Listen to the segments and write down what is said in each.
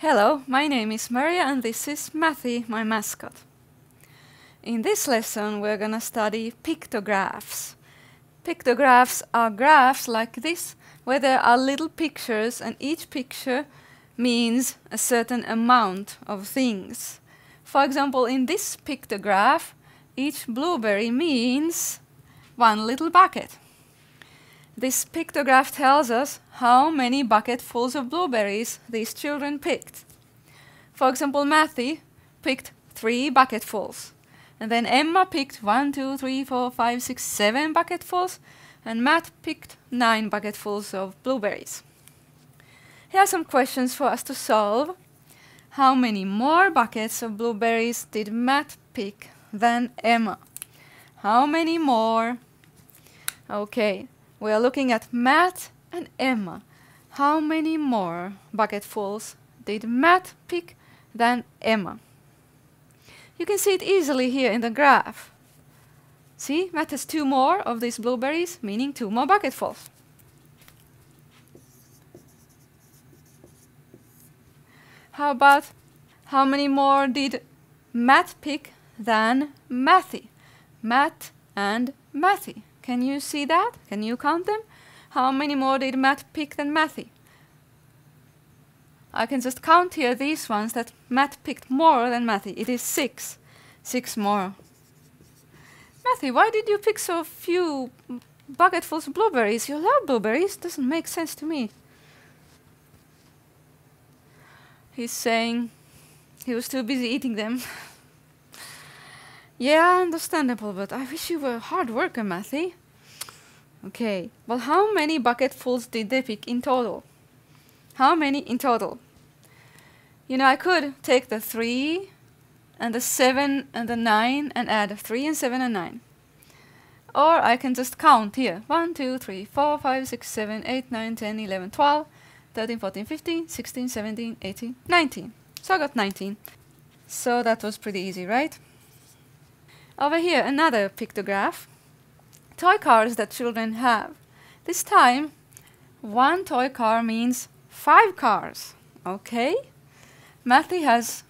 Hello, my name is Maria and this is Mathy, my mascot. In this lesson we're gonna study pictographs. Pictographs are graphs like this, where there are little pictures and each picture means a certain amount of things. For example, in this pictograph, each blueberry means one little bucket. This pictograph tells us how many bucketfuls of blueberries these children picked. For example, Matthew picked three bucketfuls. And then Emma picked one, two, three, four, five, six, seven bucketfuls. And Matt picked nine bucketfuls of blueberries. Here are some questions for us to solve. How many more buckets of blueberries did Matt pick than Emma? How many more? Okay, we are looking at Matt and Emma. How many more bucketfuls did Matt pick than Emma? You can see it easily here in the graph. See, Matt has two more of these blueberries, meaning two more bucketfuls. How about how many more did Matt pick than Matthew? Matt and Matthew. Can you see that? Can you count them? How many more did Matt pick than Matthew? I can just count here these ones that Matt picked more than Matthew. It is six. Six more. Matthew, why did you pick so few bucketfuls of blueberries? You love blueberries. Doesn't make sense to me. He's saying he was too busy eating them. Yeah, understandable, but I wish you were a hard worker, Matthew. Okay, well, how many bucketfuls did they pick in total? How many in total? You know, I could take the 3 and the 7 and the 9 and add 3 and 7 and 9. Or I can just count here. 1, 2, 3, 4, 5, 6, 7, 8, 9, 10, 11, 12, 13, 14, 15, 16, 17, 18, 19. So I got 19. So that was pretty easy, right? Over here, another pictograph. Toy cars that children have. This time, one toy car means five cars. Okay? Matthew has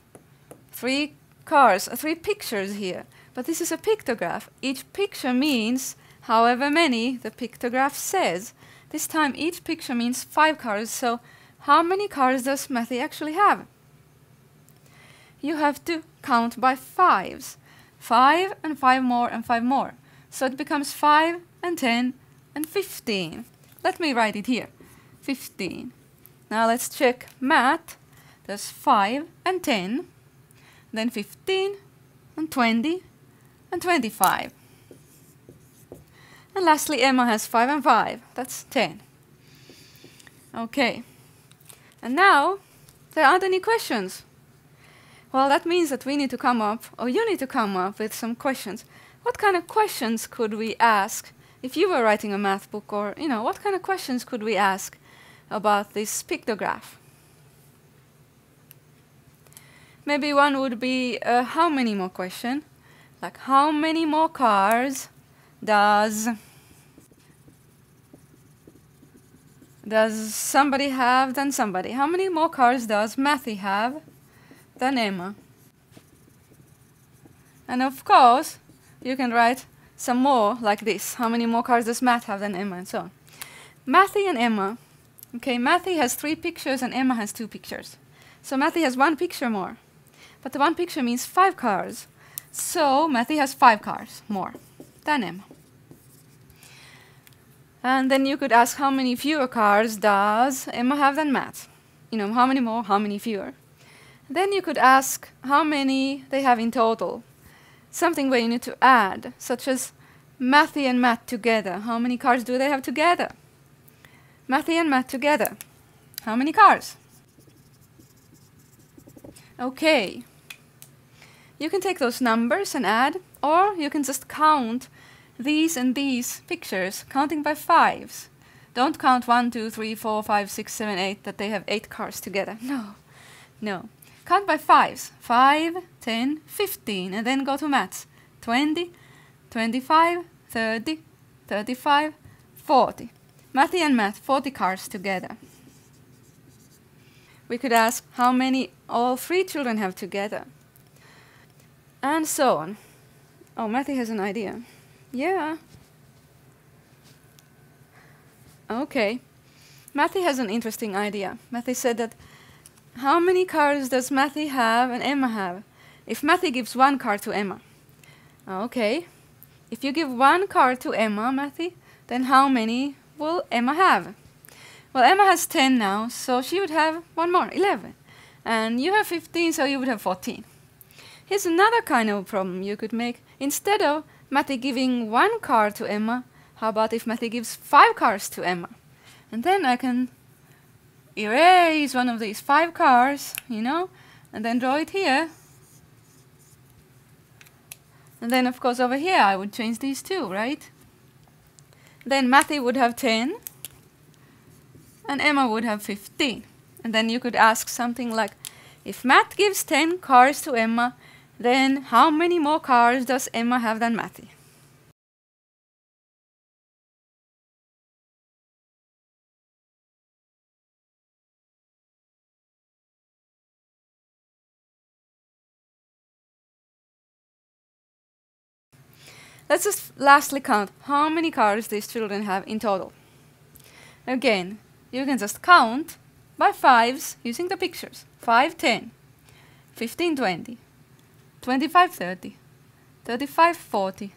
three cars, uh, three pictures here. But this is a pictograph. Each picture means however many the pictograph says. This time each picture means five cars, so how many cars does Matthew actually have? You have to count by fives. 5 and 5 more and 5 more. So it becomes 5 and 10 and 15. Let me write it here. 15. Now let's check Matt. There's 5 and 10, then 15 and 20 and 25. And lastly, Emma has 5 and 5. That's 10. Okay. And now, there aren't any questions. Well, that means that we need to come up, or you need to come up with some questions. What kind of questions could we ask if you were writing a math book, or, you know, what kind of questions could we ask about this pictograph? Maybe one would be a how many more question, like how many more cars does does somebody have than somebody? How many more cars does Matthew have than Emma. And of course, you can write some more like this. How many more cars does Matt have than Emma and so on. Matthew and Emma. Okay, Matthew has three pictures and Emma has two pictures. So Matthew has one picture more. But the one picture means five cars. So Matthew has five cars more than Emma. And then you could ask how many fewer cars does Emma have than Matt? You know, how many more, how many fewer? Then you could ask how many they have in total. Something where you need to add, such as Matthew and Matt together. How many cars do they have together? Matthew and Matt together. How many cars? Okay. You can take those numbers and add, or you can just count these and these pictures, counting by fives. Don't count one, two, three, four, five, six, seven, eight, that they have eight cars together. No, no. Count by fives. 5, 10, 15, and then go to Matt's. 20, 25, 30, 35, 40. Matthew and Matt, 40 cars together. we could ask how many all three children have together. And so on. Oh, Matthew has an idea. Yeah. Okay. Matthew has an interesting idea. Matthew said that how many cars does Matthew have and Emma have? If Matthew gives one car to Emma. Ah, okay. If you give one car to Emma, Matthew, then how many will Emma have? Well, Emma has 10 now, so she would have one more, 11. And you have 15, so you would have 14. Here's another kind of problem you could make. Instead of Matthew giving one car to Emma, how about if Matthew gives five cars to Emma? And then I can erase one of these five cars, you know, and then draw it here. And then, of course, over here I would change these two, right? Then Matthew would have 10, and Emma would have 15. And then you could ask something like, if Matt gives 10 cars to Emma, then how many more cars does Emma have than Matthew? Let's just lastly count how many cars these children have in total. Again, you can just count by fives using the pictures. 5, 10, 15, 20, 25, 30, 35, 40,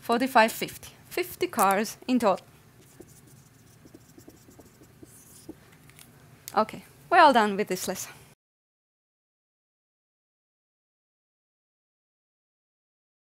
45, 50. 50 cars in total. Okay, we're all done with this lesson.